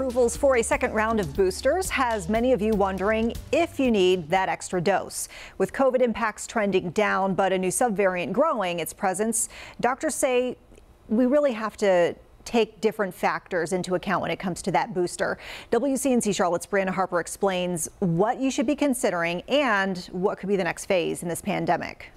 approvals for a second round of boosters has many of you wondering if you need that extra dose. With COVID impacts trending down, but a new subvariant growing its presence, doctors say we really have to take different factors into account when it comes to that booster. WCNC Charlotte's Brianna Harper explains what you should be considering and what could be the next phase in this pandemic.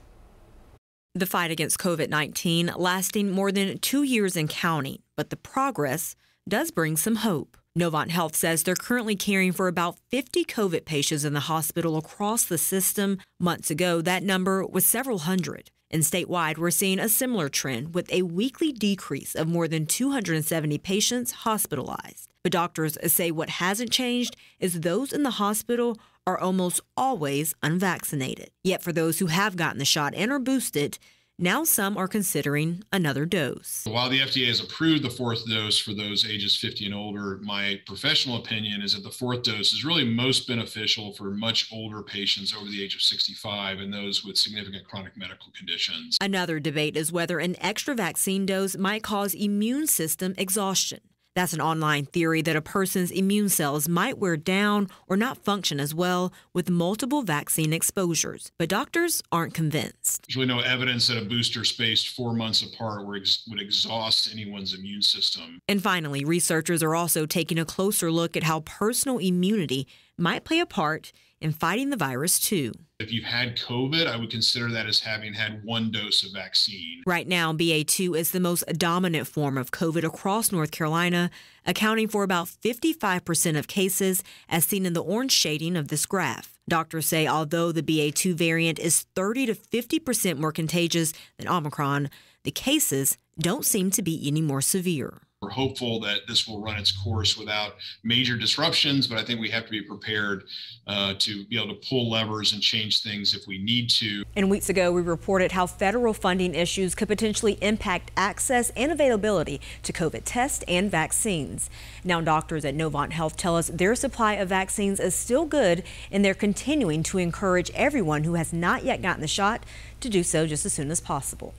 The fight against COVID 19 lasting more than two years in counting, but the progress does bring some hope. Novant Health says they're currently caring for about 50 COVID patients in the hospital across the system. Months ago, that number was several hundred. And statewide, we're seeing a similar trend with a weekly decrease of more than 270 patients hospitalized. But doctors say what hasn't changed is those in the hospital are almost always unvaccinated. Yet for those who have gotten the shot and are boosted, now some are considering another dose. While the FDA has approved the fourth dose for those ages 50 and older, my professional opinion is that the fourth dose is really most beneficial for much older patients over the age of 65 and those with significant chronic medical conditions. Another debate is whether an extra vaccine dose might cause immune system exhaustion. That's an online theory that a person's immune cells might wear down or not function as well with multiple vaccine exposures. But doctors aren't convinced. There's really no evidence that a booster spaced four months apart would exhaust anyone's immune system. And finally, researchers are also taking a closer look at how personal immunity might play a part in fighting the virus too. If you've had COVID, I would consider that as having had one dose of vaccine. Right now, BA2 is the most dominant form of COVID across North Carolina, accounting for about 55% of cases, as seen in the orange shading of this graph. Doctors say although the BA2 variant is 30 to 50% more contagious than Omicron, the cases don't seem to be any more severe. We're hopeful that this will run its course without major disruptions, but I think we have to be prepared uh, to be able to pull levers and change things if we need to. And weeks ago, we reported how federal funding issues could potentially impact access and availability to COVID tests and vaccines. Now, doctors at Novant Health tell us their supply of vaccines is still good, and they're continuing to encourage everyone who has not yet gotten the shot to do so just as soon as possible.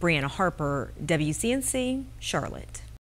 Brianna Harper, WCNC, Charlotte.